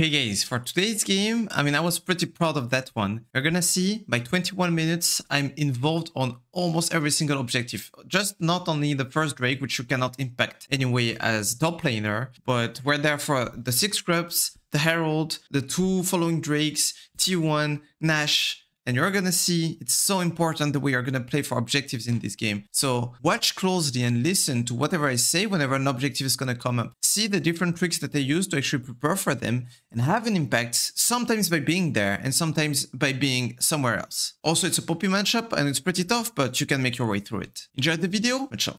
Okay guys, for today's game, I mean, I was pretty proud of that one. You're gonna see, by 21 minutes, I'm involved on almost every single objective. Just not only the first Drake, which you cannot impact anyway as top laner, but we're there for the 6 Grubs, the Herald, the two following Drakes, T1, Nash, and you're gonna see it's so important that way you're gonna play for objectives in this game. So watch closely and listen to whatever I say whenever an objective is gonna come up. See the different tricks that I use to actually prepare for them and have an impact sometimes by being there and sometimes by being somewhere else. Also, it's a Poppy matchup and it's pretty tough, but you can make your way through it. Enjoy the video, much.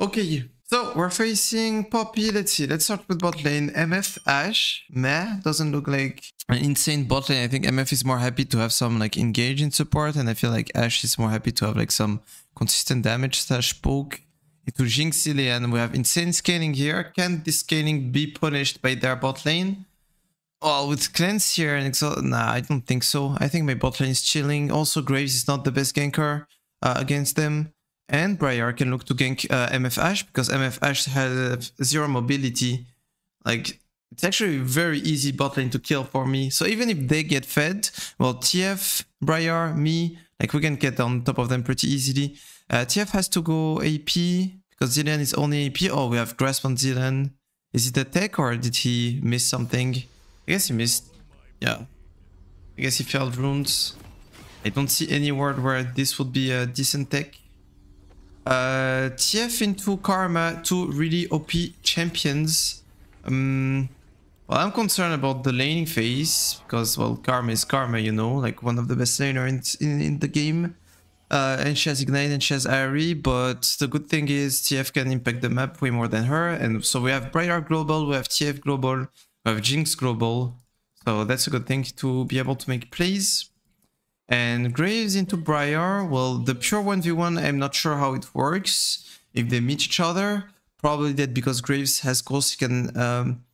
Okay, so we're facing Poppy. Let's see. Let's start with bot lane. MF Ashe. Meh. Doesn't look like an insane bot lane. I think MF is more happy to have some like engage in support, and I feel like Ashe is more happy to have like some consistent damage slash poke into Jinx Zilean. We have insane scaling here. Can this scaling be punished by their bot lane? Well, with cleanse here and exalt, nah, I don't think so. I think my bot lane is chilling. Also, Graves is not the best ganker uh, against them. And Briar can look to gank uh, MF Ashe because MF Ashe has zero mobility. Like, it's actually very easy bot lane to kill for me. So even if they get fed, well, TF, Briar, me, like we can get on top of them pretty easily. Uh, TF has to go AP because Zilean is only AP. Oh, we have Grasp on Zilean. Is it a tech or did he miss something? I guess he missed. Yeah. I guess he failed runes. I don't see any word where this would be a decent tech. Uh, TF into Karma, two really OP champions. Um, well, I'm concerned about the laning phase because, well, Karma is Karma, you know, like one of the best laner in, in, in the game. Uh, and she has Ignite and she has Ahri, but the good thing is TF can impact the map way more than her. And so we have Briar Global, we have TF Global, we have Jinx Global. So that's a good thing to be able to make plays. And Graves into Briar, well, the pure 1v1, I'm not sure how it works. If they meet each other, probably that because Graves has Ghost, he can um,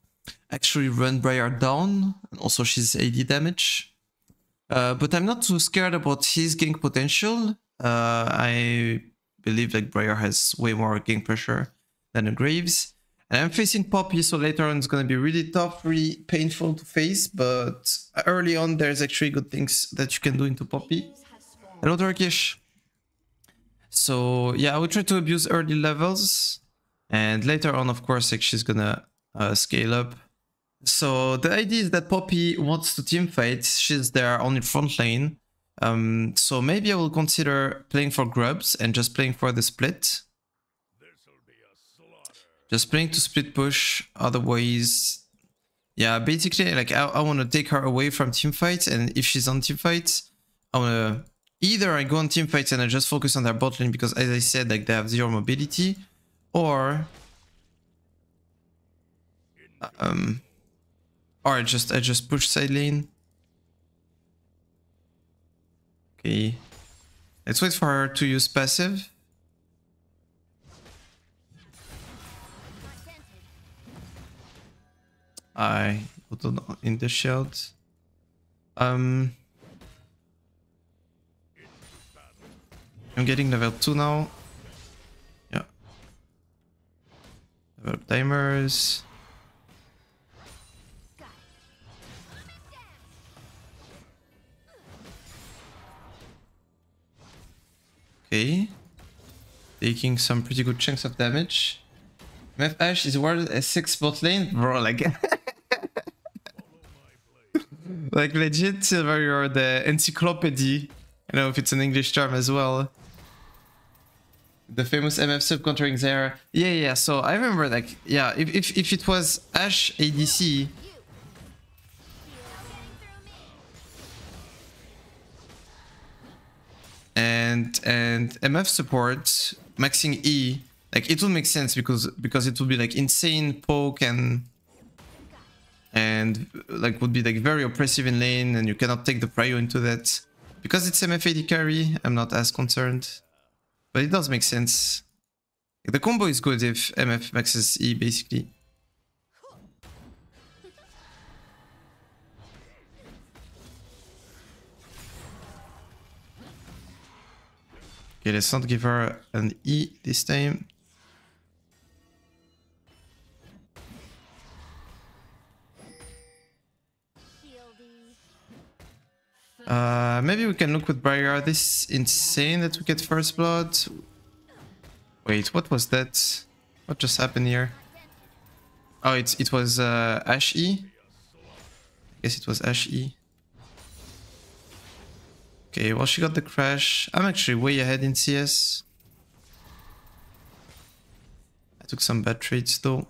actually run Briar down. And also she's AD damage. Uh, but I'm not too scared about his gank potential. Uh, I believe like Briar has way more gank pressure than Graves. And I'm facing Poppy, so later on it's gonna be really tough, really painful to face, but early on there's actually good things that you can do into Poppy. Hello Turkish. So yeah, I will try to abuse early levels, and later on, of course, like she's gonna uh, scale up. So the idea is that Poppy wants to team fight. She's there on the front lane. Um, so maybe I will consider playing for grubs and just playing for the split. Just playing to split push, otherwise... Yeah, basically, like, I, I want to take her away from team fights, and if she's on team fights, I want to... Either I go on team fights and I just focus on their bot lane, because as I said, like, they have zero mobility, or... Um... Or I just, I just push side lane. Okay. Let's wait for her to use passive. I put on in the shield. Um, I'm getting level 2 now. Yeah. Level timers. Okay. Taking some pretty good chunks of damage. MF Ashe is awarded a 6 bot lane? Bro, like... like legit, Silver, you're the encyclopedia. I don't know if it's an English term as well. The famous MF sub countering there. Yeah, yeah, so I remember like, yeah, if, if, if it was Ashe ADC... And, and MF support, maxing E, like it will make sense because because it would be like insane poke and and like would be like very oppressive in lane and you cannot take the prio into that. Because it's MF AD carry, I'm not as concerned. But it does make sense. The combo is good if MF maxes E basically. Okay, let's not give her an E this time. Uh, maybe we can look with Briar. This insane that we get first blood. Wait, what was that? What just happened here? Oh, it, it was uh, Ashe? I guess it was Ashe. Okay, well she got the crash. I'm actually way ahead in CS. I took some bad trades though.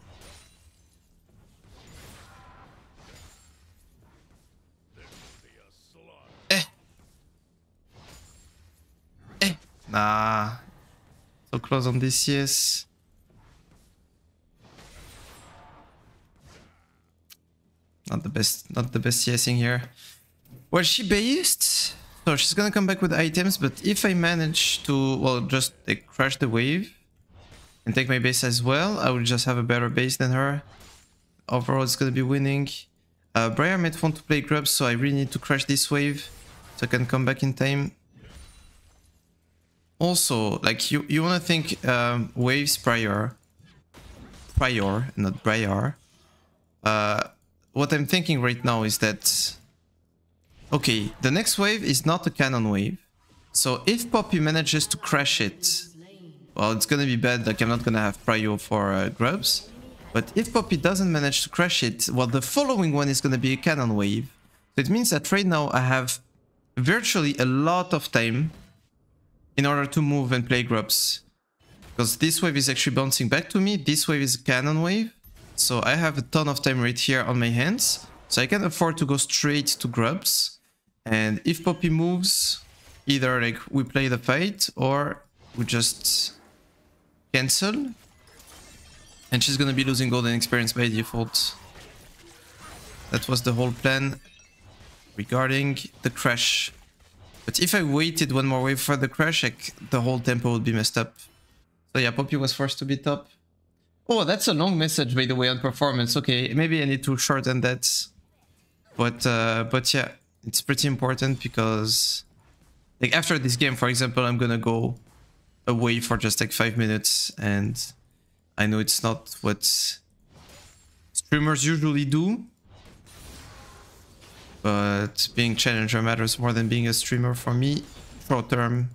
Nah. So close on this CS. Not the best, not the best CSing here. Well, she based? So she's gonna come back with items, but if I manage to, well, just like, crash the wave and take my base as well, I will just have a better base than her. Overall, it's gonna be winning. Uh, Briar might want to play grubs, so I really need to crash this wave so I can come back in time. Also, like, you, you wanna think um, waves prior, prior, not prior Uh, what I'm thinking right now is that Okay, the next wave is not a cannon wave. So if Poppy manages to crash it, well, it's gonna be bad, like I'm not gonna have prior for uh, grubs. But if Poppy doesn't manage to crash it, well, the following one is gonna be a cannon wave. So it means that right now I have virtually a lot of time in order to move and play grubs. Because this wave is actually bouncing back to me, this wave is a cannon wave. So I have a ton of time right here on my hands. So I can afford to go straight to grubs. And if Poppy moves, either like we play the fight or we just cancel. And she's gonna be losing golden experience by default. That was the whole plan regarding the crash. But if I waited one more wave for the crash, like, the whole tempo would be messed up. So yeah, Poppy was forced to be top. Oh, that's a long message, by the way, on performance. Okay, maybe I need to shorten that. But, uh, but yeah, it's pretty important because like after this game, for example, I'm gonna go away for just like five minutes and I know it's not what streamers usually do. But being challenger matters more than being a streamer for me, short term.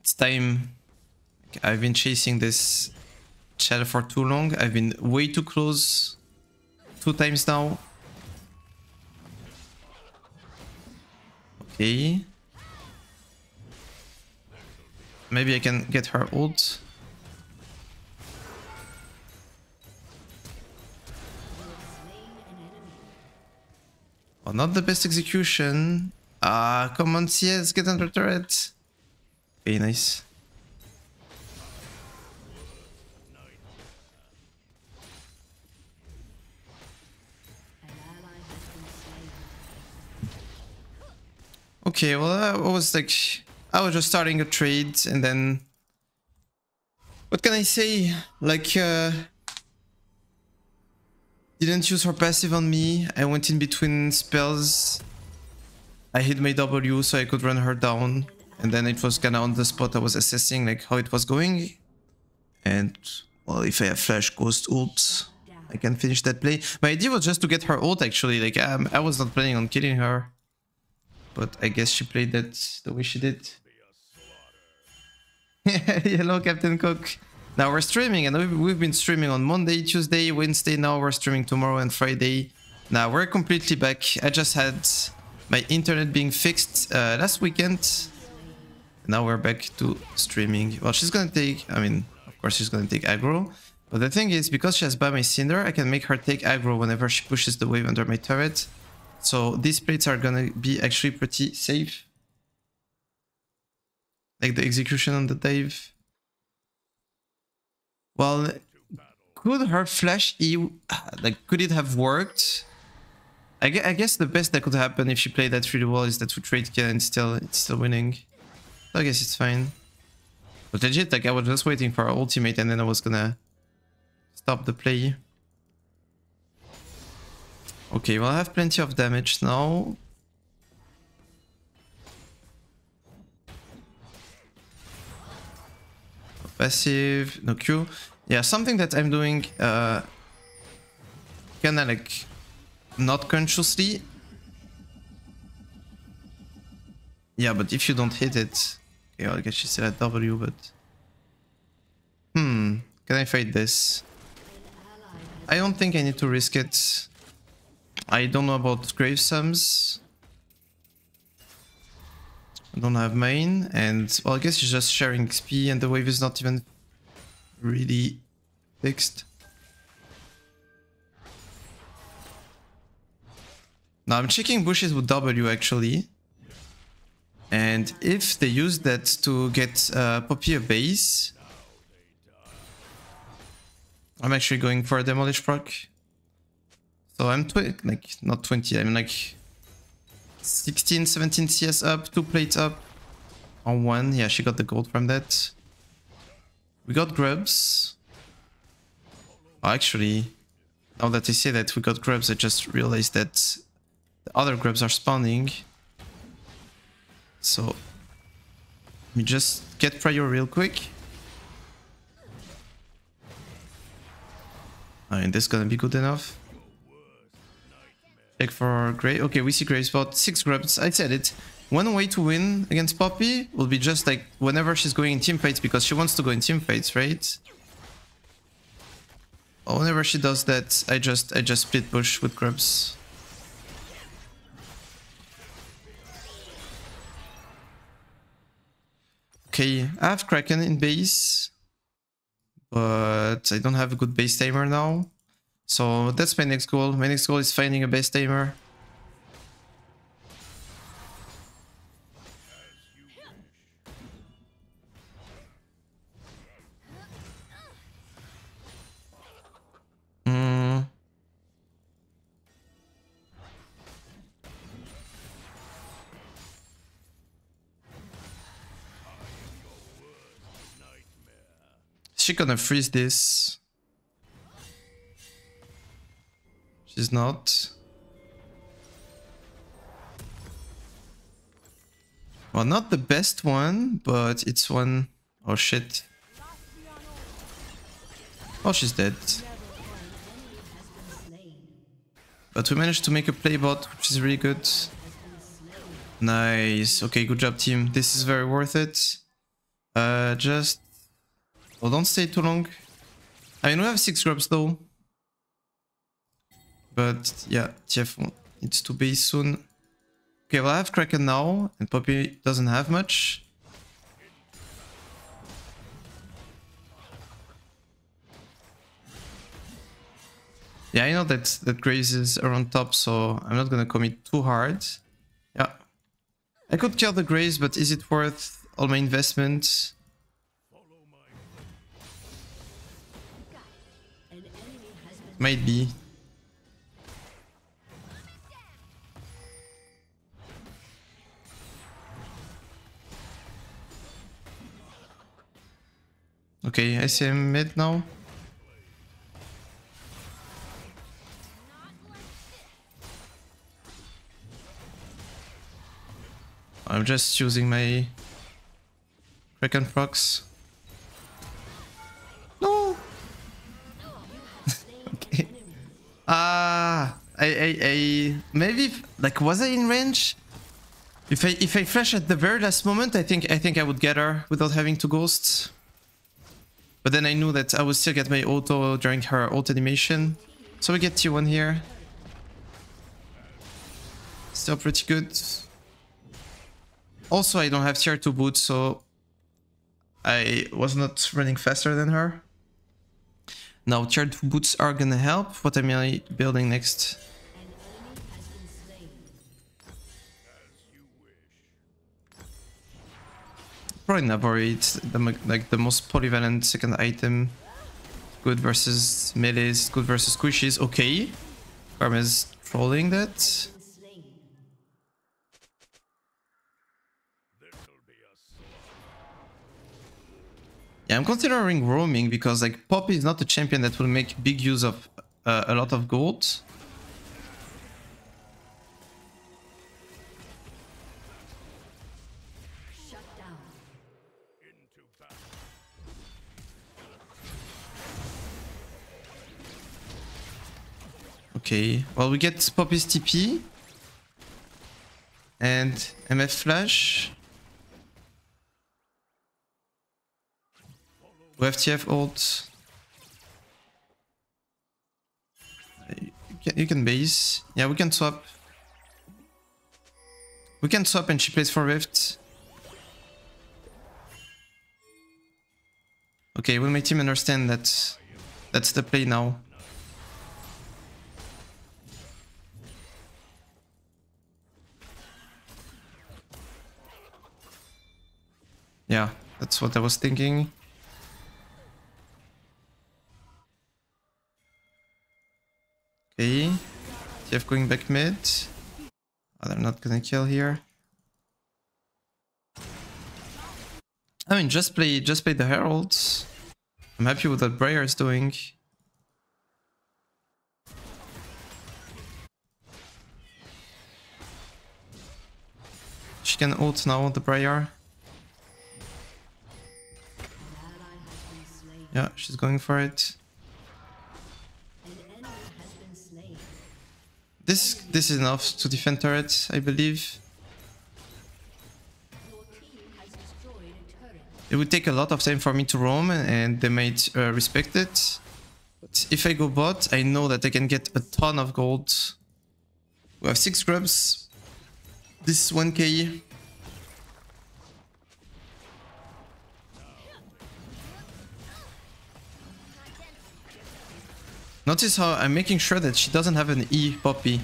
It's time. I've been chasing this shadow for too long. I've been way too close two times now. Okay. Maybe I can get her ult. Not the best execution. Ah, uh, come on, CS, get under turret. Okay, nice. Okay, well, I was like, I was just starting a trade and then, what can I say? Like, uh, didn't use her passive on me. I went in between spells. I hit my W so I could run her down. And then it was kind of on the spot I was assessing like how it was going. And, well, if I have Flash Ghost ult, I can finish that play. My idea was just to get her ult actually. Like, um, I was not planning on killing her. But I guess she played that the way she did. Hello, Captain Cook. Now we're streaming, and we've, we've been streaming on Monday, Tuesday, Wednesday. Now we're streaming tomorrow and Friday. Now we're completely back. I just had my internet being fixed uh, last weekend. Now we're back to streaming. Well, she's gonna take, I mean, of course she's gonna take aggro. But the thing is, because she has Bami's Cinder, I can make her take aggro whenever she pushes the wave under my turret. So these plates are gonna be actually pretty safe. Like the execution on the dive. Well, could her flash E, like, could it have worked? I guess, I guess the best that could happen if she played that through the wall is that we trade kill and still, it's still winning. So I guess it's fine. But legit, like, I was just waiting for her ultimate and then I was gonna stop the play. Okay, well I have plenty of damage now. Passive, no Q. Yeah, something that I'm doing uh, kinda like not consciously. Yeah, but if you don't hit it, okay, I guess she's still at W, but hmm, can I fight this? I don't think I need to risk it. I don't know about grave sums. I don't have main, and well, I guess she's just sharing XP, and the wave is not even really fixed. Now I'm checking bushes with W actually. And if they use that to get uh, Poppy a base, I'm actually going for a Demolish proc. So I'm like not 20, I'm like 16, 17 CS up, two plates up on one. Yeah, she got the gold from that. We got grubs. Oh, actually, now that I say that we got grubs, I just realized that the other grubs are spawning. So, let me just get prior real quick. I mean, this is gonna be good enough. Check for Grey. Okay, we see Grey spot. Six grubs. I said it. One way to win against Poppy will be just like whenever she's going in team fights because she wants to go in team fights, right? Whenever she does that, I just I just split push with grubs. Okay, I have Kraken in base, but I don't have a good base timer now. So that's my next goal. My next goal is finding a base tamer. Mm. She gonna freeze this? She's not. Well, not the best one, but it's one... Oh shit. Oh, she's dead. But we managed to make a playbot, which is really good. Nice. Okay, good job, team. This is very worth it. Uh, just... Well, don't stay too long. I mean, we have six grubs, though. But yeah, TF needs to be soon. Okay, well I have Kraken now, and Poppy doesn't have much. Yeah, I know that, that Graves is around top, so I'm not gonna commit too hard. Yeah. I could kill the Graves, but is it worth all my investment? Might be. Okay, I see him mid now. I'm just using my Kraken procs. No! okay. Ah, I, I, I, maybe, like, was I in range? If I, if I flash at the very last moment, I think, I think I would get her without having to ghost. But then I knew that I would still get my auto during her ult animation. So we get T1 here. Still pretty good. Also, I don't have tier 2 boots, so I was not running faster than her. Now, tier 2 boots are gonna help. What am I building next? Probably Navori, it's the, like the most polyvalent second item. Good versus melees, good versus squishies. Okay. Karma's trolling that. Yeah, I'm considering roaming because like Poppy is not a champion that will make big use of uh, a lot of gold. Okay, well we get Poppy's TP. And MF Flash. We have ult. You can, you can base. Yeah, we can swap. We can swap and she plays for Rift. Okay, will my team understand that that's the play now? Yeah, that's what I was thinking. Okay. TF going back mid. Oh, they're not gonna kill here. I mean, just play, just play the heralds. I'm happy with what Briar is doing. She can ult now, the Briar. Yeah, she's going for it. This this is enough to defend turrets, I believe. It would take a lot of time for me to roam and they might uh, respect it. But if I go bot, I know that I can get a ton of gold. We have 6 grubs. This is 1k. Notice how I'm making sure that she doesn't have an E Poppy.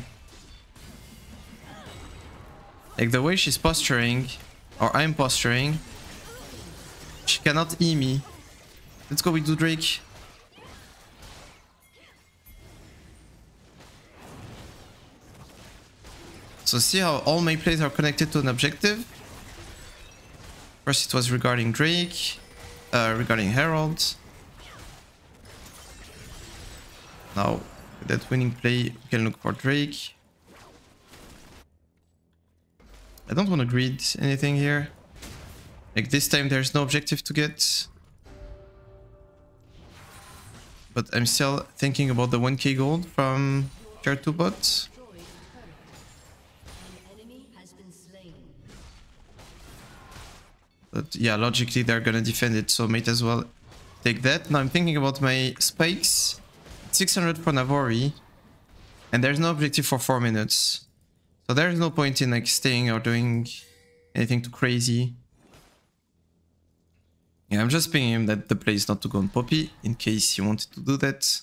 Like the way she's posturing, or I'm posturing, she cannot E me. Let's go, with Drake. So see how all my plays are connected to an objective? First it was regarding Drake, uh, regarding Herald. Now, that winning play, we can look for Drake. I don't want to greed anything here. Like this time there's no objective to get. But I'm still thinking about the 1k gold from tier 2 bot. But yeah, logically they're gonna defend it, so might as well take that. Now I'm thinking about my spikes. 600 for Navori. And there's no objective for 4 minutes. So there's no point in like staying or doing anything too crazy. Yeah, I'm just pinging him that the play is not to go on Poppy in case he wanted to do that.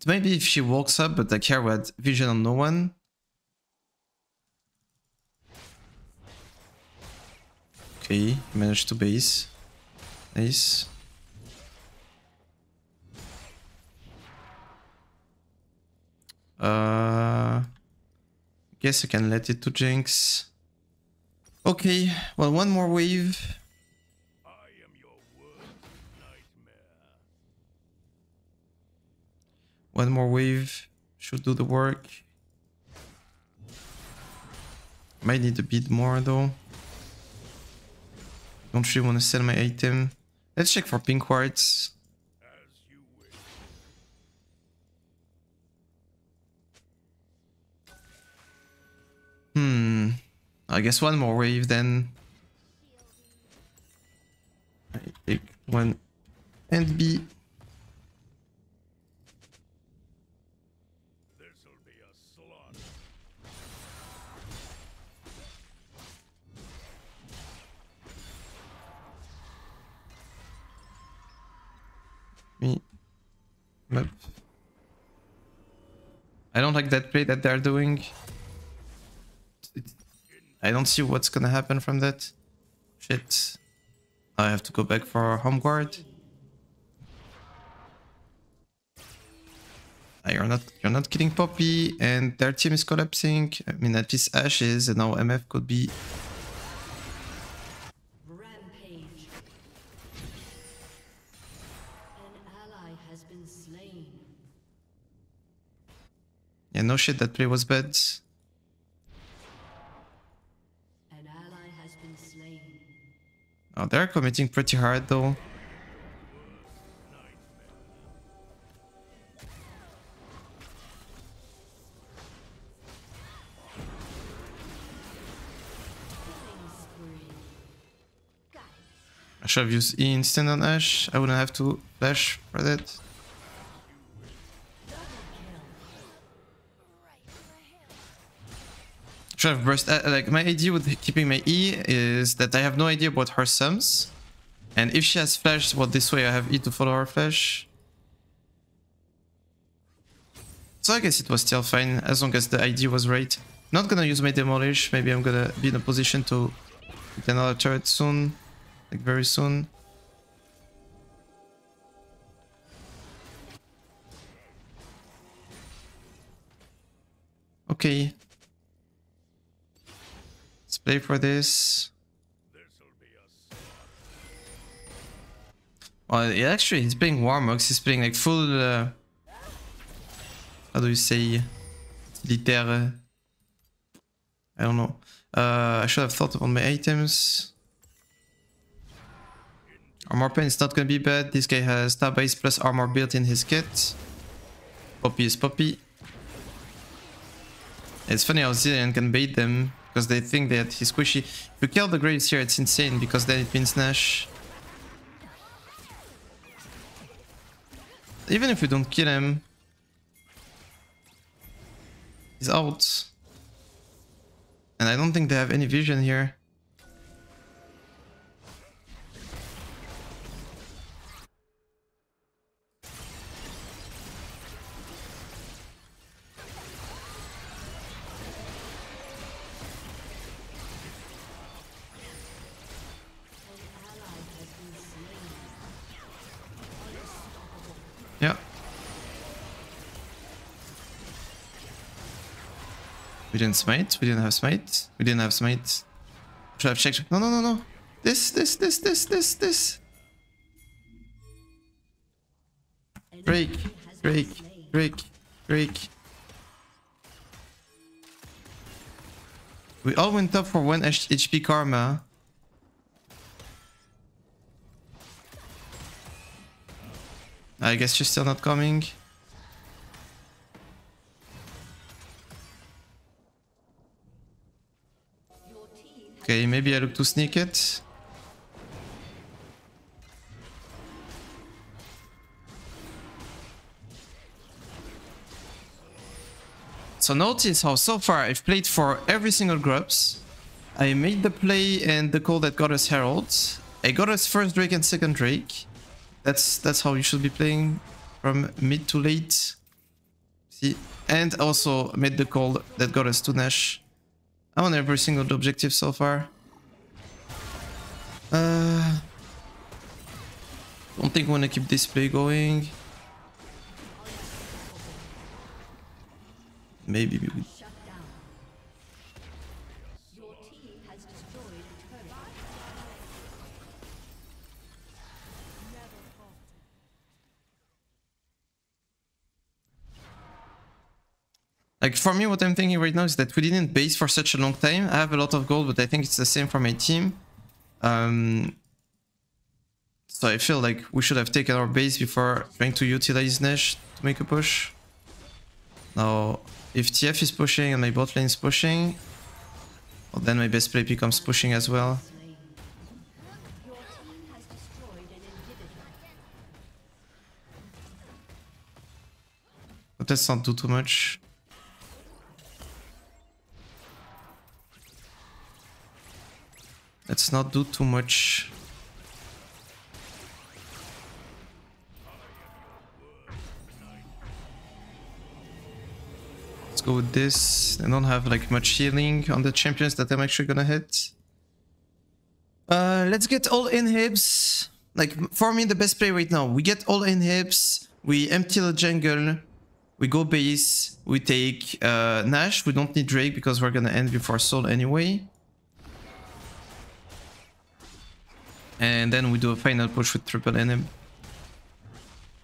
It might be if she walks up, but here we had vision on no one. Okay, managed to base. Nice. Uh, guess I can let it to Jinx. Okay, well, one more wave. One more wave should do the work. Might need a bit more though. Don't really want to sell my item. Let's check for pink wards. I guess one more wave then. I take one and B. Me. Map. I don't like that play that they're doing. I don't see what's gonna happen from that. Shit. I have to go back for home guard. Ah, you're not you're not killing Poppy and their team is collapsing. I mean at least Ashe is and now MF could be Rampage. An ally has been slain. Yeah no shit that play was bad. Oh, they're committing pretty hard though. I should have used E instead on Ashe. I wouldn't have to flash for that. Have burst. Uh, like my idea with keeping my E is that I have no idea about her sums, and if she has flash, well, this way I have E to follow her flash. So I guess it was still fine as long as the ID was right. Not gonna use my demolish. Maybe I'm gonna be in a position to get another turret soon, like very soon. Okay. Play for this. Well, yeah, actually, he's playing Warmog's. He's playing like full. Uh, how do you say? Utilitaire. I don't know. Uh, I should have thought about my items. Armor pen is not gonna be bad. This guy has tab base plus armor built in his kit. Poppy is Poppy. It's funny how Zilean can bait them because they think that he's squishy. If you kill the Graves here, it's insane because then it means Nash. Even if we don't kill him, he's out. And I don't think they have any vision here. Didn't smite. We didn't have smite. We didn't have smite. Should have checked. No, no, no, no. This, this, this, this, this, this. Break, break, break, break. We all went up for one HP karma. I guess she's still not coming. Okay, maybe I look to sneak it. So notice how so far I've played for every single grubs. I made the play and the call that got us Herald. I got us first Drake and second Drake. That's that's how you should be playing from mid to late. See, and also made the call that got us to Nash. I'm on every single objective so far. Uh, don't think we wanna keep this play going. Maybe we Like for me, what I'm thinking right now is that we didn't base for such a long time. I have a lot of gold, but I think it's the same for my team. Um, so I feel like we should have taken our base before trying to utilize Nash to make a push. Now, if TF is pushing and my bot lane is pushing, well, then my best play becomes pushing as well. But let's not do too much. Let's not do too much. Let's go with this. I don't have like much healing on the champions that I'm actually gonna hit. Uh, let's get all in inhibs. Like for me, the best play right now. We get all in inhibs. We empty the jungle. We go base. We take uh, Nash. We don't need Drake because we're gonna end before Soul anyway. And then we do a final push with triple inhib.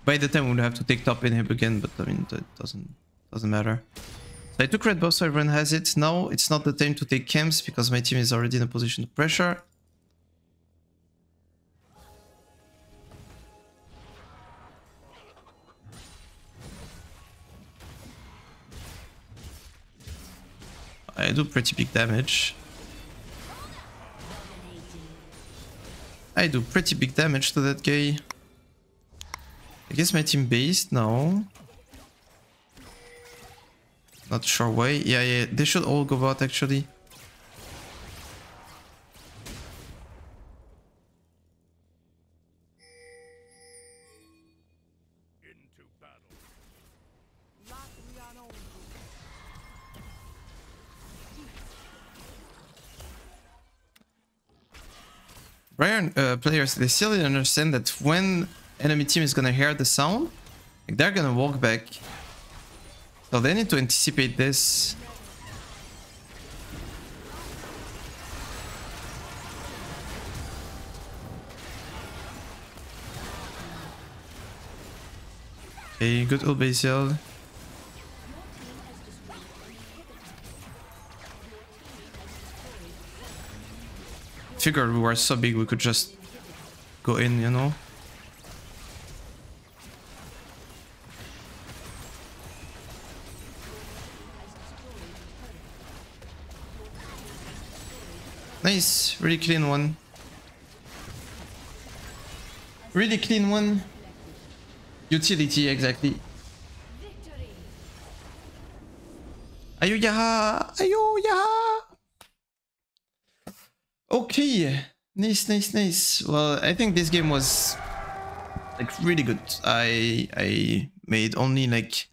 By the time we'll have to take top inhib again, but I mean that doesn't doesn't matter. So I took red buff so everyone has it. Now it's not the time to take camps because my team is already in a position to pressure. I do pretty big damage. I do pretty big damage to that guy. I guess my team based? No. Not sure why. Yeah, yeah, they should all go out actually. Players, they still didn't understand that when enemy team is gonna hear the sound, they're gonna walk back. So they need to anticipate this. Okay, good old base. Figured we were so big we could just go in, you know? Nice, really clean one. Really clean one. Utility, exactly. Ayuyaha! Ayuyaha! Okay, nice, nice, nice. Well, I think this game was like really good. I I made only like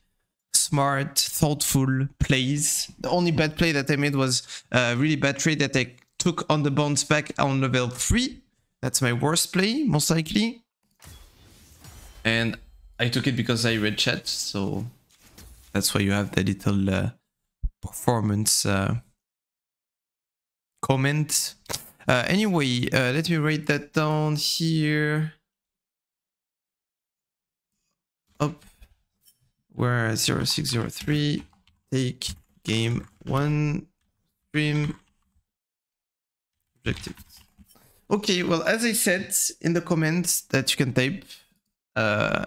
smart, thoughtful plays. The only bad play that I made was a really bad trade that I took on the bounce back on level three. That's my worst play, most likely. And I took it because I read chat, so that's why you have the little uh, performance uh, comment. Uh, anyway, uh, let me write that down here. Up. Where? 0603 take game one. Stream. Objective. Okay, well, as I said in the comments that you can type, uh,